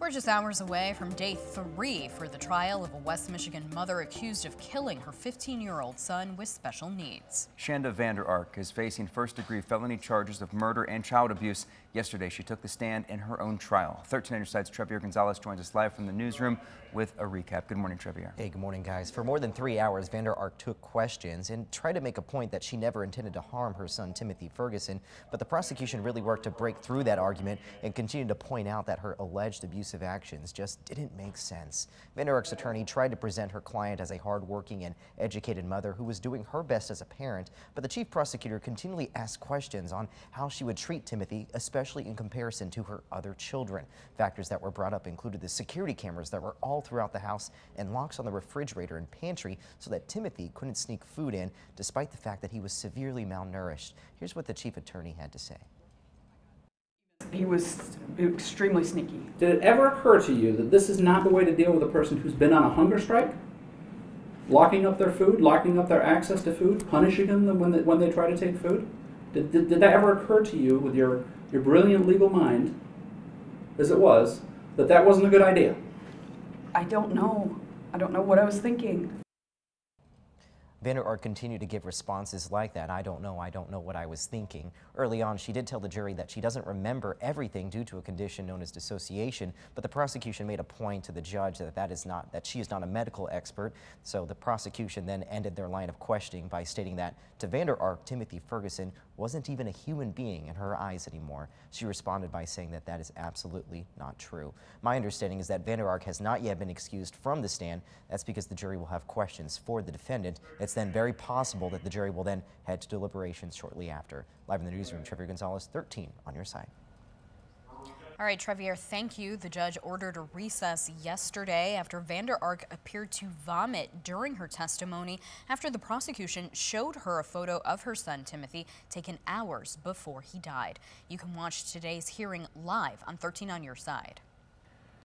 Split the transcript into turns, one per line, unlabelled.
We're just hours away from day three for the trial of a West Michigan mother accused of killing her 15-year-old son with special needs.
Shanda Vander Ark is facing first-degree felony charges of murder and child abuse. Yesterday, she took the stand in her own trial. 13 on your side's Trevier Gonzalez joins us live from the newsroom with a recap. Good morning, Trevier.
Hey, good morning, guys. For more than three hours, Vander Ark took questions and tried to make a point that she never intended to harm her son, Timothy Ferguson. But the prosecution really worked to break through that argument and continued to point out that her alleged abusive actions just didn't make sense. Ark's attorney tried to present her client as a hardworking and educated mother who was doing her best as a parent, but the chief prosecutor continually asked questions on how she would treat Timothy, especially in comparison to her other children. Factors that were brought up included the security cameras that were all throughout the house and locks on the refrigerator and pantry so that Timothy couldn't sneak food in despite the fact that he was severely malnourished. Here's what the chief attorney had to say.
He was extremely sneaky.
Did it ever occur to you that this is not the way to deal with a person who's been on a hunger strike? Locking up their food, locking up their access to food, punishing them when they, when they try to take food? Did, did, did that ever occur to you with your, your brilliant legal mind, as it was, that that wasn't a good idea?
I don't know. I don't know what I was thinking.
Vander Ark continued to give responses like that. I don't know. I don't know what I was thinking. Early on, she did tell the jury that she doesn't remember everything due to a condition known as dissociation, but the prosecution made a point to the judge that that is not that she is not a medical expert. So the prosecution then ended their line of questioning by stating that to Vander Ark, Timothy Ferguson wasn't even a human being in her eyes anymore. She responded by saying that that is absolutely not true. My understanding is that Vander Ark has not yet been excused from the stand. That's because the jury will have questions for the defendant. It's then very possible that the jury will then head to deliberations shortly after. Live in the newsroom, Trevier Gonzalez, 13 on your side.
All right, Trevier, thank you. The judge ordered a recess yesterday after Vander Ark appeared to vomit during her testimony after the prosecution showed her a photo of her son, Timothy, taken hours before he died. You can watch today's hearing live on 13 on your side.